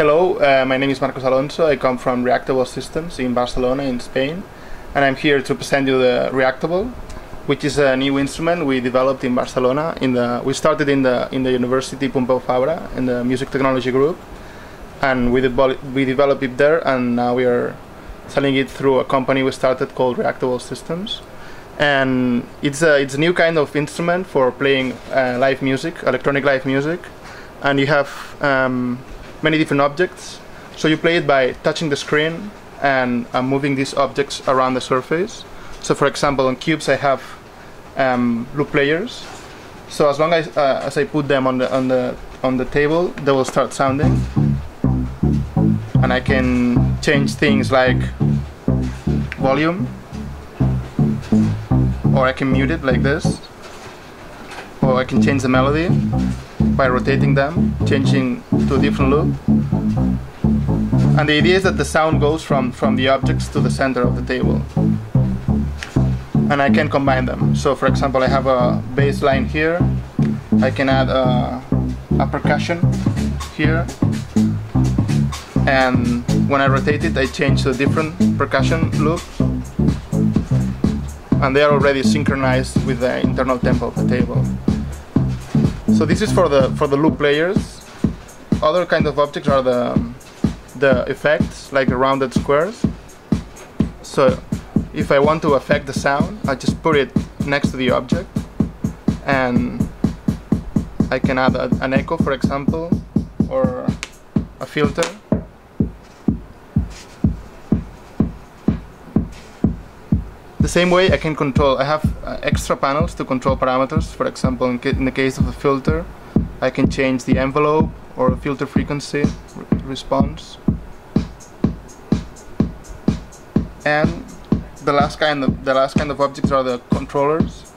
Hello, uh, my name is Marcos Alonso. I come from Reactable Systems in Barcelona, in Spain, and I'm here to present you the Reactable, which is a new instrument we developed in Barcelona. In the we started in the in the University Pompeu Fabra in the Music Technology Group, and we developed we developed it there, and now we are selling it through a company we started called Reactable Systems. And it's a it's a new kind of instrument for playing uh, live music, electronic live music, and you have um, many different objects. So you play it by touching the screen and uh, moving these objects around the surface. So for example, on cubes I have um, loop players. So as long as, uh, as I put them on the on the on the table, they will start sounding, and I can change things like volume, or I can mute it like this, or I can change the melody by rotating them, changing to a different loop. And the idea is that the sound goes from, from the objects to the center of the table. And I can combine them. So for example, I have a bass line here. I can add a, a percussion here. And when I rotate it, I change to a different percussion loop. And they are already synchronized with the internal tempo of the table. So this is for the for the loop players. Other kind of objects are the the effects, like the rounded squares. So if I want to affect the sound, I just put it next to the object, and I can add a, an echo, for example, or a filter. Same way I can control, I have uh, extra panels to control parameters. For example, in, in, the case of a filter, I can change the envelope or filter frequency response. And the last kind of the last kind of objects are the controllers.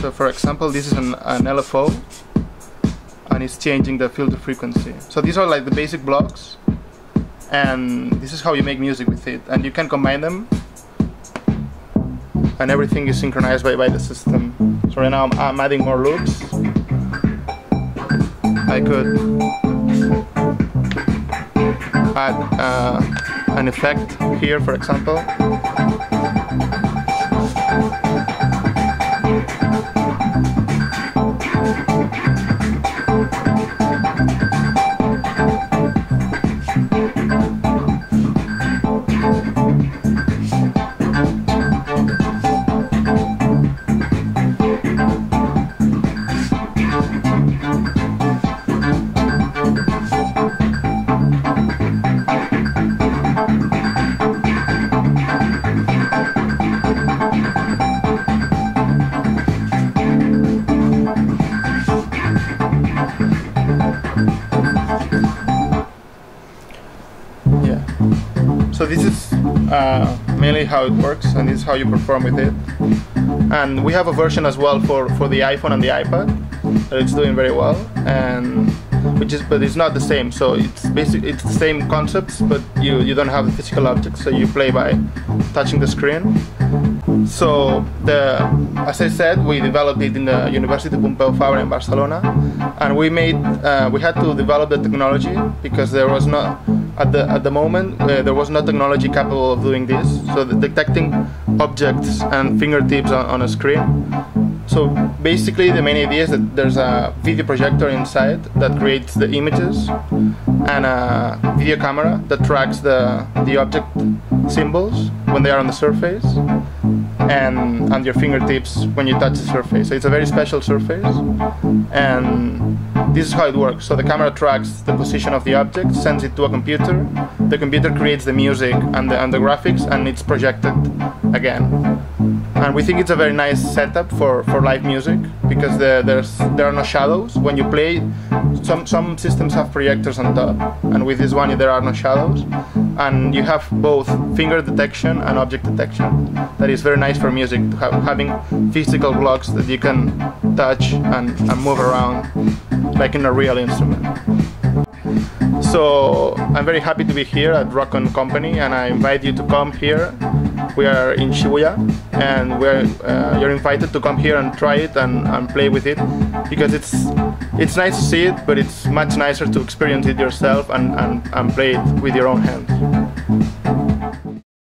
So for example, this is an, an LFO and it's changing the filter frequency. So these are like the basic blocks and this is how you make music with it and you can combine them and everything is synchronized by, by the system. So right now I'm, I'm adding more loops. I could add uh, an effect here, for example. This is uh, mainly how it works and this is how you perform with it. And we have a version as well for for the iphone and the ipad that it's doing very well and which is but it's not the same. So it's basically it's the same concepts but you you don't have the physical objects so you play by touching the screen so the as I said we developed it in the University of Pompeu Fabra in Barcelona and we made uh, we had to develop the technology because there was not at the at the moment uh, there was no technology capable of doing this. So detecting objects and fingertips on, on a screen. So basically the main idea is that there's a video projector inside that creates the images and a video camera that tracks the, the object symbols when they are on the surface and, and your fingertips when you touch the surface. So it's a very special surface and this is how it works. So the camera tracks the position of the object, sends it to a computer, the computer creates the music and the, and the graphics and it's projected again. And we think it's a very nice setup for, for live music because the, there's there are no shadows. When you play some some systems have projectors on top and with this one there are no shadows. And you have both finger detection and object detection. That is very nice for music have having physical blocks that you can touch and, and move around like in a real instrument so I'm very happy to be here at Rock oN Company and I invite you to come here we are in Shibuya and we're, uh, you're invited to come here and try it and, and play with it because it's it's nice to see it, but it's much nicer to experience it yourself and, and, and play it with your own hands.